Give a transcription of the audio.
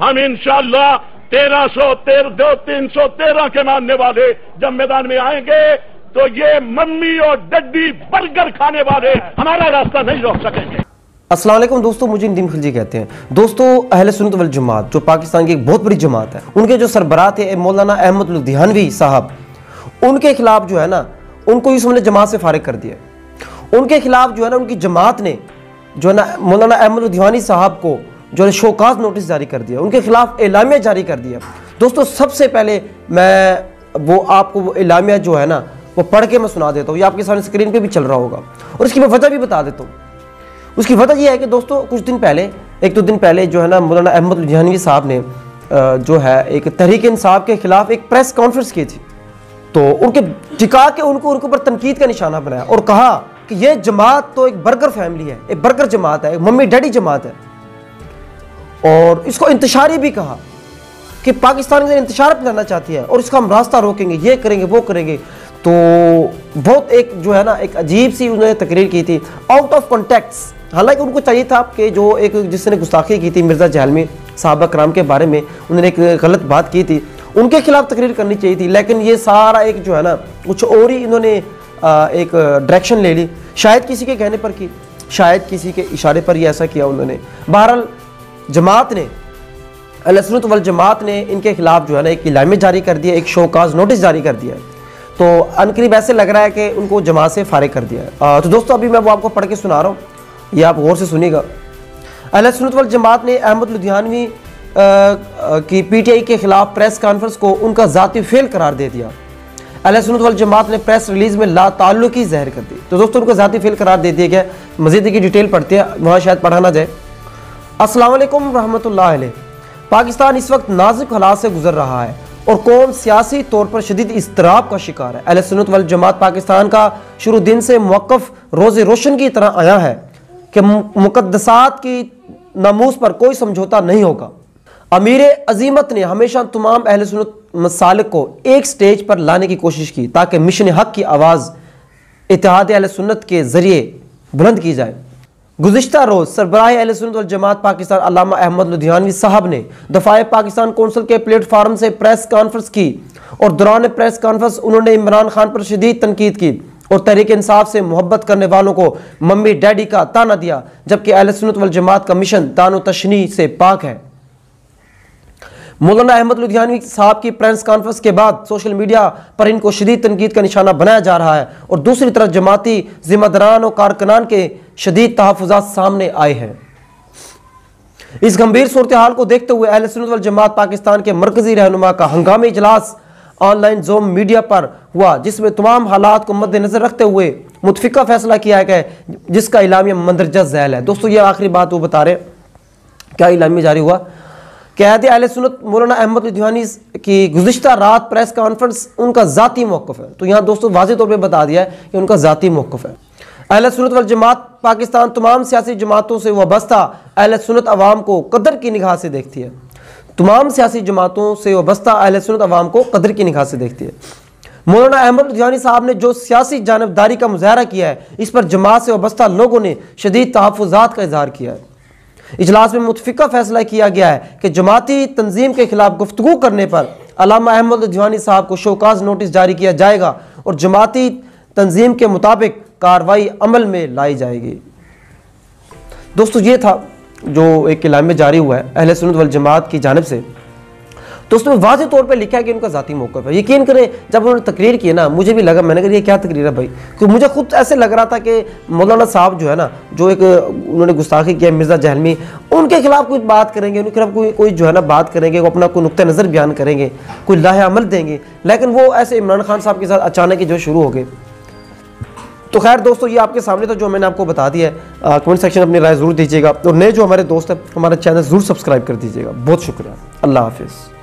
हम इंशाला तेरह सौ तेरह, दो तीन सौ तेरह के मानने वाले जब मैदान में आएँगे तो ये मम्मी और डड्डी बर्गर खाने वाले हमारा रास्ता नहीं रोक सकेंगे। असलम दोस्तों मुझे इंदीम खिलजी कहते हैं। दोस्तों, अहल सुनत वल जमात, जो पाकिस्तान की एक बहुत बड़ी जमात है, उनके जो सरबराह थे मौलाना अहमद लुधियानवी साहब, उनके खिलाफ जो है ना, उनको इस हमने जमात से फारिग कर दिया। उनके खिलाफ जो है ना, उनकी जमात ने जो है ना, मौलाना अहमद लुधियानी साहब को जो है शोकाज नोटिस जारी कर दिया, उनके खिलाफ एलामिया जारी कर दिया। दोस्तों, सबसे पहले मैं वो आपको वो एलामिया जो है ना, वो पढ़ के मैं सुना देता हूँ। ये आपके सामने स्क्रीन पे भी चल रहा होगा। और इसकी मैं वजह भी बता देता हूँ। उसकी वजह यह है कि दोस्तों, कुछ दिन पहले, एक दो दिन पहले जो है ना, मौलाना अहमद लुधियानवी साहब ने जो है, एक तहरीक इंसाफ के खिलाफ एक प्रेस कॉन्फ्रेंस की थी। तो उनके टिका के उनको, उनके ऊपर तनकीद का निशाना बनाया और कहा कि यह जमात तो एक बर्गर फैमिली है, एक बर्गर जमात है मम्मी डैडी जमात है। और इसको इंतशारी भी कहा कि पाकिस्तान के इंतशार फैलाना चाहती है और इसका हम रास्ता रोकेंगे, ये करेंगे, वो करेंगे। तो बहुत एक जो है ना, एक अजीब सी उन्होंने तकरीर की थी। आउट ऑफ़ कॉन्टेक्ट्स हालाँकि उनको चाहिए था कि जो एक जिसने गुस्ताखी की थी मिर्ज़ा जहलमी साहब कराम के बारे में, उन्होंने एक गलत बात की थी। उनके खिलाफ तकरीर करनी चाहिए थी, लेकिन ये सारा एक जो है ना, कुछ और ही इन्होंने एक डायरेक्शन ले ली, शायद किसी के कहने पर की, शायद किसी के इशारे पर ही ऐसा किया उन्होंने। बहरहाल जमात ने अलसनत वल जमात ने इनके खिलाफ जो है ना एक इलामी जारी कर दिया, एक शोकाज नोटिस जारी कर दिया। तो अनकरीब ऐसे लग रहा है कि उनको जमात से फारिग कर दिया। है तो दोस्तों, अभी मैं वो आपको पढ़ के सुना रहा हूँ, ये आप गौर से सुनिएगा। अलसनत वल जमात ने अहमद लुधियानवी की पीटीआई के खिलाफ प्रेस कॉन्फ्रेंस को उनका ज़ाती फेल करार दे दिया। अलसनत वल जमात ने प्रेस रिलीज़ में ला ताल्लुकी जहर कर दी। तो दोस्तों, उनको ज़ाती फेल करार दे दिया गया। मजीद की डिटेल पढ़ते हैं, वहाँ शायद पढ़ा ना जाए। असलम रहमत पाकिस्तान इस वक्त नाजुक हालात से गुजर रहा है और कौम सियासी तौर पर शदीद इसतराब का शिकार है। अहल सुनत वल जमात पाकिस्तान का शुरू दिन से मौक़ रोज़ रोशन की तरह आया है कि मुकदसात की नमूस पर कोई समझौता नहीं होगा। अमीर अजीमत ने हमेशा तमाम अहल सुनत मसालिक को एक स्टेज पर लाने की कोशिश की ताकि मिशन हक की आवाज़ इतिहाद अहल सुन्नत के ज़रिए बुलंद की जाए। गुजशत रोज़ सरबराह जमात पाकिस्तान अलामा अहमद लुधियानवी साहब ने दफाए पाकिस्तान कौंसिल के प्लेटफार्म से प्रेस कॉन्फ्रेंस की और दौरान प्रेस कॉन्फ्रेंस उन्होंने इमरान खान पर शदीद तनकीद की और तहरीक इंसाफ से मोहब्बत करने वालों को मम्मी डैडी का ताना दिया, जबकि अहल जमात का मिशन तानो तशनी से पाक है। मौलाना अहमद लुधियानवी साहब की प्रेस कॉन्फ्रेंस के बाद सोशल मीडिया पर इनको शदीद तनकीद का निशाना बनाया जा रहा है और दूसरी तरफ़ जमाती जिम्मेदारान और कारकनान के शदीद तहफात सामने आए हैं। इस गंभीर सूरत हाल को देखते हुए अहल सुनत जमात पाकिस्तान के मरकजी रहनुमा का हंगामी इजलास ऑनलाइन जोम मीडिया पर हुआ, जिसमें तमाम हालात को मद्देनजर रखते हुए मुतफिका फैसला किया गया जिसका इलामिया मंदरजा जैल है। दोस्तों, ये आखिरी बात वो बता रहे क्या इलामी जारी हुआ? कैद अहल सुनत मौलाना अहमद लुधियानी की गुजशत रात प्रेस कॉन्फ्रेंस उनका ज़ाती मौक़ है। तो यहाँ दोस्तों वाज तौर पर बता दिया है कि उनका ज़ाती मौक़ है। अहल सुनत वल जमात पाकिस्तान तमाम सियासी जमातों से वाबस्ता अहल सुनत अवाम को कदर की निगाह से देखती है। तमाम सियासी जमातों से वाबस्ता अहल सुनत अवाम को कदर की निगाह से देखती है। मौलाना अहमद लुधियानी साहब ने जो सियासी जानबदारी का मुजाहरा किया है, इस पर जमात से वाबस्ता लोगों ने शदीद तहफ़ात का इजहार किया है। इजलास में मुतफ़ा फैसला किया गया है कि जमाती तंजीम के खिलाफ गुफ्तु करने पर अलामा अहमद लुधियानी साहब को शोकाज नोटिस जारी किया जाएगा और जमाती तंजीम के मुताबिक कार्रवाई अमल में लाई जाएगी। दोस्तों, ये था जो एक कलाम में जारी हुआ है, अहल सुनत वल जमात की जानब से। तो उसमें वाज तौर पर लिखा है कि उनका ज़ाती मौक़ है। यकीन करें, जब उन्होंने तकरीर की ना, मुझे भी लगा, मैंने कहा, ये क्या तकरीर है भाई? क्योंकि मुझे खुद ऐसे लग रहा था कि मौलाना साहब जो है ना, जो एक उन्होंने गुस्ताखी किया मिर्ज़ा जहलमी, उनके खिलाफ कुछ बात करेंगे, उनके खिलाफ कोई कोई जो है ना बात करेंगे, वो अपना कोई नुक़ नज़र बयान करेंगे, कोई लाह अमल देंगे। लेकिन वो ऐसे इमरान खान साहब के साथ अचानक ही जो शुरू हो गए। तो खैर दोस्तों, ये आपके सामने तो जो मैंने आपको बता दिया है। कमेंट सेक्शन अपनी राय ज़रूर दीजिएगा। और नए जो हमारे दोस्त हैं, हमारा चैनल ज़रूर सब्सक्राइब कर दीजिएगा। बहुत शुक्रिया। अल्लाह हाफिज़।